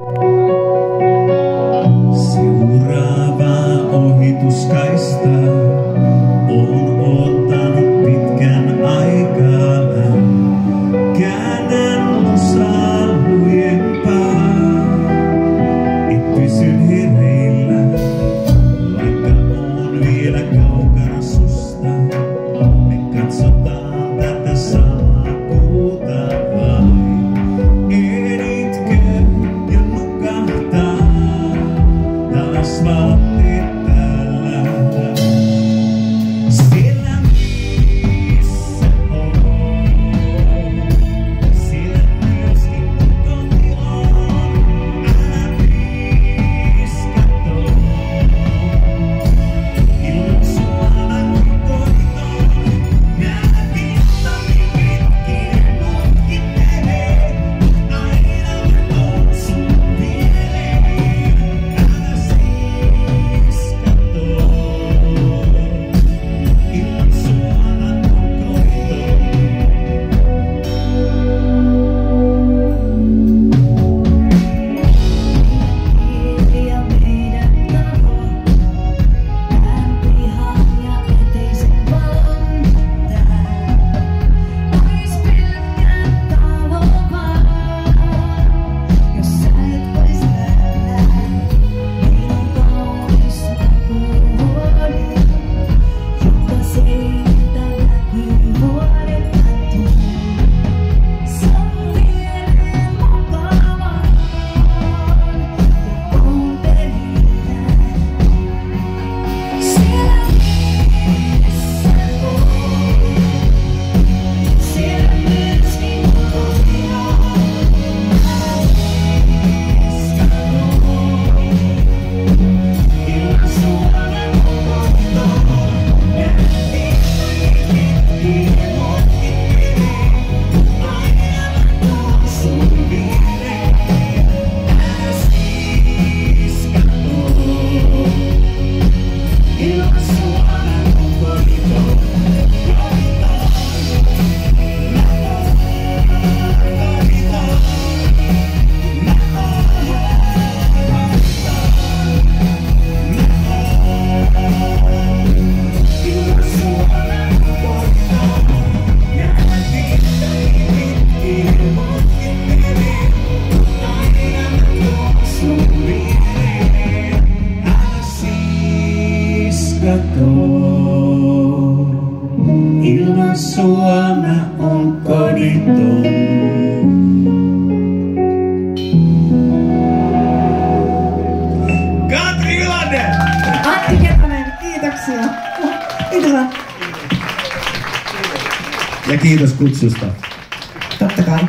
Oh. Katoo. Ilman sua mä on koditon. Katri Ylander! Antti Ketonen, kiitoksia. Kiitos. Ja kiitos kutsusta. Totta kai.